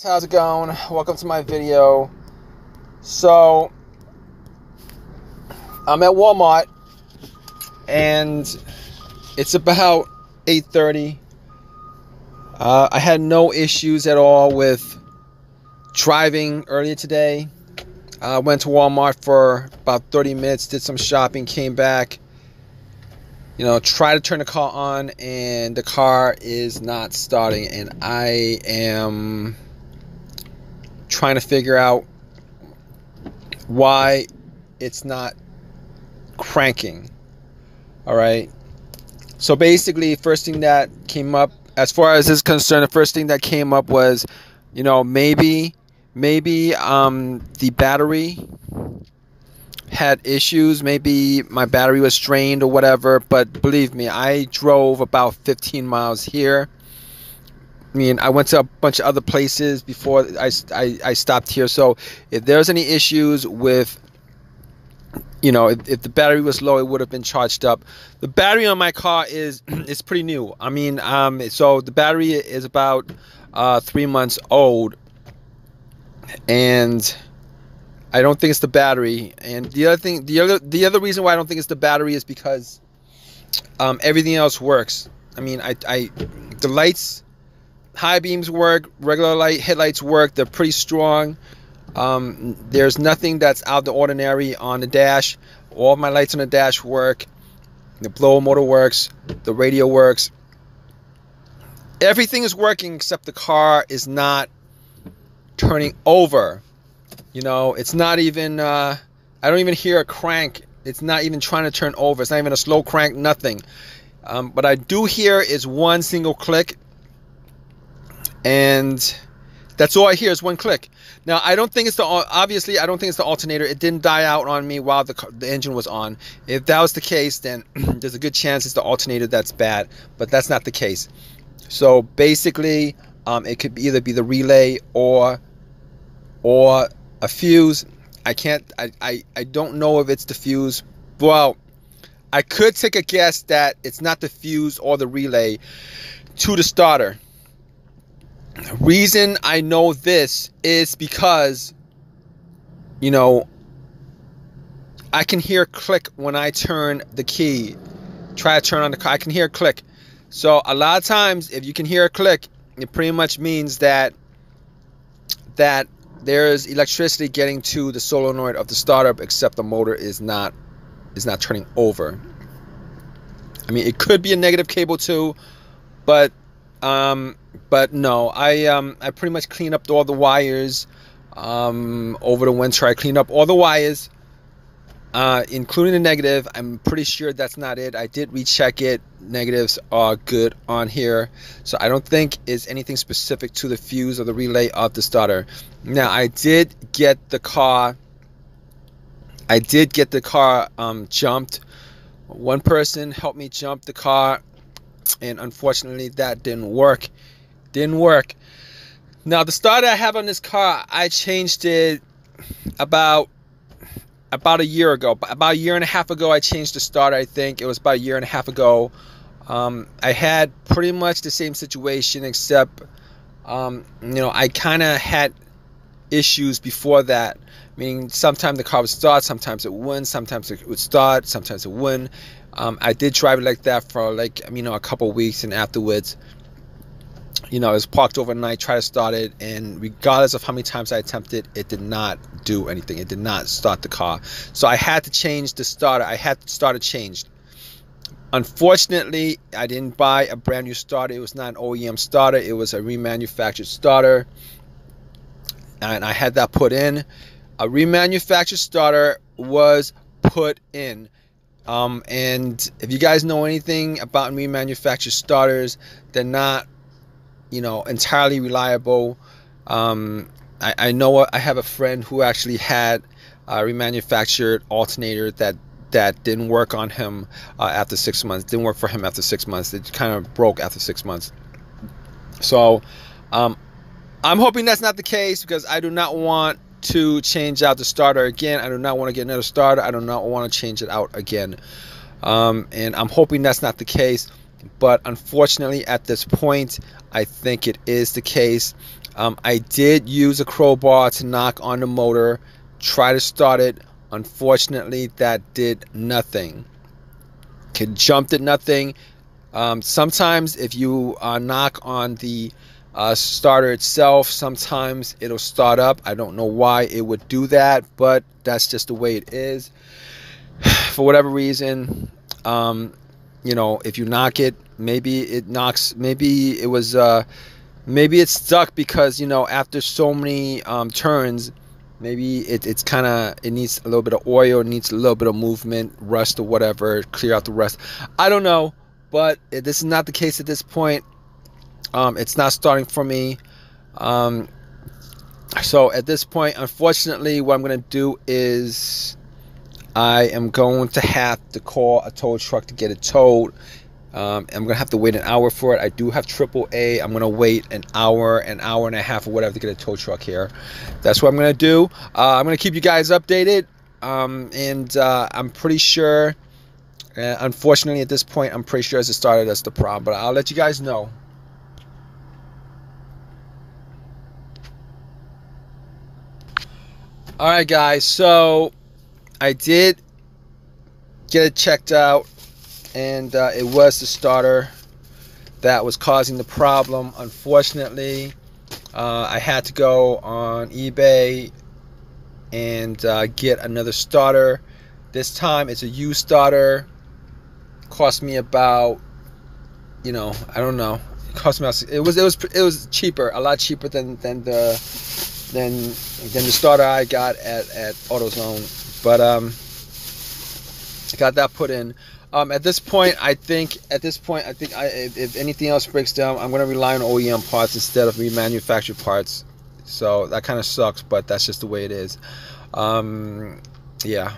how's it going? Welcome to my video. So i'm at walmart and it's about 8.30 uh, i had no issues at all with driving earlier today. I uh, went to walmart for about 30 minutes did some shopping came back. You know try to turn the car on and the car is not starting and i am trying to figure out why it's not cranking. All right. So basically, first thing that came up, as far as is concerned, the first thing that came up was, you know, maybe, maybe um, the battery had issues. Maybe my battery was strained or whatever. But believe me, I drove about 15 miles here I mean, I went to a bunch of other places before I, I, I stopped here. So if there's any issues with, you know, if, if, the battery was low, it would have been charged up. The battery on my car is is pretty new. I mean, um, so the battery is about uh, three months old, and I don't think it's the battery. And the other thing, the other the other reason why I don't think it's the battery is because um, everything else works. I mean, I, I the lights high beams work, regular light headlights work. They're pretty strong. Um, there's nothing that's out of the ordinary on the dash. All my lights on the dash work. The blower motor works. The radio works. Everything is working except the car is not turning over. You know, it's not even. Uh, I don't even hear a crank. It's not even trying to turn over. It's not even a slow crank. Nothing. Um, what I do hear is one single click and that's all I hear is one click. Now I don't think it's the obviously I don't think it's the alternator. It didn't die out on me while the the engine was on. If that was the case, then there's a good chance it's the alternator that's bad. But that's not the case. So basically, um, it could either be the relay or or a fuse. I can't. I, I I don't know if it's the fuse. Well, I could take a guess that it's not the fuse or the relay to the starter reason I know this is because, you know, I can hear click when I turn the key. Try to turn on the car. I can hear click. So a lot of times, if you can hear a click, it pretty much means that that there's electricity getting to the solenoid of the startup, except the motor is not is not turning over. I mean, it could be a negative cable too, but um, but no, I um, I pretty much cleaned up all the wires um, over the winter. I cleaned up all the wires, uh, including the negative. I'm pretty sure that's not it. I did recheck it. Negatives are good on here, so I don't think it's anything specific to the fuse or the relay of the starter. Now, I did get the car. I did get the car um, jumped. One person helped me jump the car and unfortunately that didn't work didn't work. Now the starter i have on this car i changed it about about a year ago. About a year and a half ago i changed the starter i think. It was about a year and a half ago. Um, i had pretty much the same situation except um, you know i kind of had issues before that. Meaning sometimes the car would start sometimes it wouldn't sometimes it would start sometimes it wouldn't. Um, I did drive it like that for like you know a couple weeks, and afterwards, you know, it was parked overnight. Tried to start it, and regardless of how many times I attempted, it did not do anything. It did not start the car. So I had to change the starter. I had to start it changed. Unfortunately, I didn't buy a brand new starter. It was not an OEM starter. It was a remanufactured starter, and I had that put in. A remanufactured starter was put in um, and if you guys know anything about remanufactured starters, they're not, you know, entirely reliable. Um, I, I know I have a friend who actually had a remanufactured alternator that that didn't work on him uh, after six months. Didn't work for him after six months. It kind of broke after six months. So, um, I'm hoping that's not the case because I do not want to change out the starter again. I do not want to get another starter. I do not want to change it out again. Um, and I'm hoping that's not the case. But unfortunately at this point I think it is the case. Um, I did use a crowbar to knock on the motor try to start it. Unfortunately that did nothing. It jumped at nothing. Um, sometimes if you uh, knock on the uh, starter itself sometimes it'll start up. I don't know why it would do that but that's just the way it is. For whatever reason um, you know if you knock it maybe it knocks maybe it was uh maybe it's stuck because you know after so many um, turns maybe it, it's kind of it needs a little bit of oil needs a little bit of movement rust or whatever clear out the rust. I don't know but this is not the case at this point um, it's not starting for me. Um, so at this point unfortunately what i'm going to do is i am going to have to call a tow truck to get it towed um, I'm gonna have to wait an hour for it. I do have AAA. I'm gonna wait an hour, an hour and a half, or whatever to get a tow truck here. That's what I'm gonna do. Uh, I'm gonna keep you guys updated, um, and uh, I'm pretty sure. Uh, unfortunately, at this point, I'm pretty sure as it started, that's the problem. But I'll let you guys know. All right, guys. So I did get it checked out and uh, it was the starter that was causing the problem. Unfortunately, uh, I had to go on eBay and uh, get another starter. This time it's a used starter. Cost me about, you know, I don't know. It cost me. It was it was it was cheaper, a lot cheaper than than the than than the starter I got at at AutoZone. But um, got that put in. Um, at this point, I think at this point, I think I, if, if, anything else breaks down, I'm going to rely on OEM parts instead of remanufactured parts. So that kind of sucks, but that's just the way it is. Um, yeah.